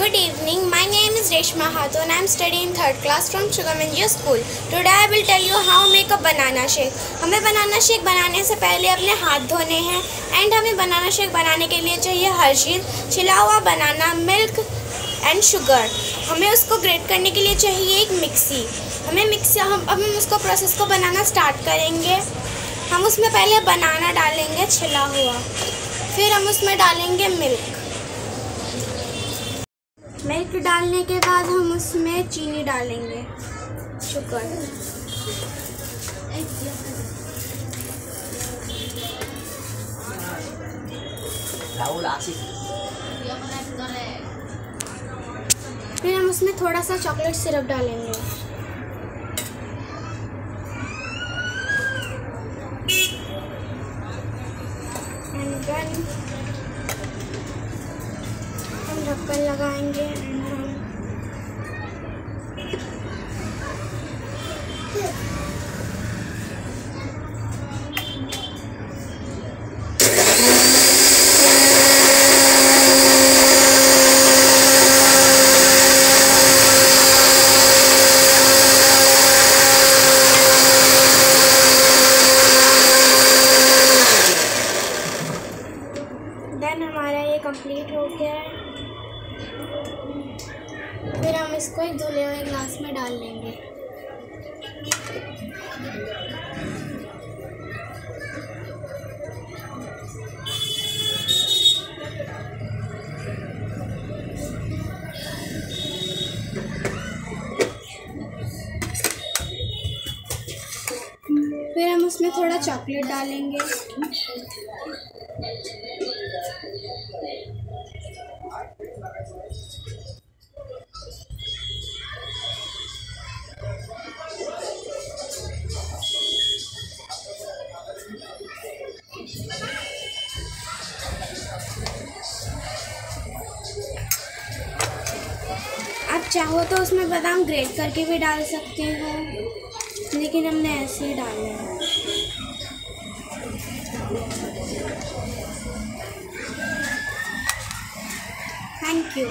Good evening. My name is Reshma Hatun. I am studying third class from Sugarmanji School. Today I will tell you how make a banana shake. हमें banana shake बनाने से पहले अपने हाथ धोने हैं and हमें banana shake बनाने के लिए चाहिए हर चीज़ छिला हुआ बनाना मिल्क एंड शुगर हमें उसको ग्रेट करने के लिए चाहिए एक मिक्सी हमें मिक्सी हम, अब हम उसको प्रोसेस को बनाना स्टार्ट करेंगे हम उसमें पहले बनाना डालेंगे छिला हुआ फिर हम उसमें डालेंगे मिल्क मिल्क डालने के बाद हम उसमें चीनी डालेंगे। शुक्र। फिर हम उसमें थोड़ा सा चॉकलेट सिरप डालेंगे। एंड ढक्कन लगाएँगे। देन हमारा ये कंप्लीट हो गया है। फिर हम इसको एक धुले हुए ग्लास में डाल लेंगे। फिर हम उसमें थोड़ा चॉकलेट डालेंगे। आप चाहो तो उसमें बादाम ग्रेट करके भी डाल सकते हो। लेकिन हमने ऐसे ही डालना है। Thank you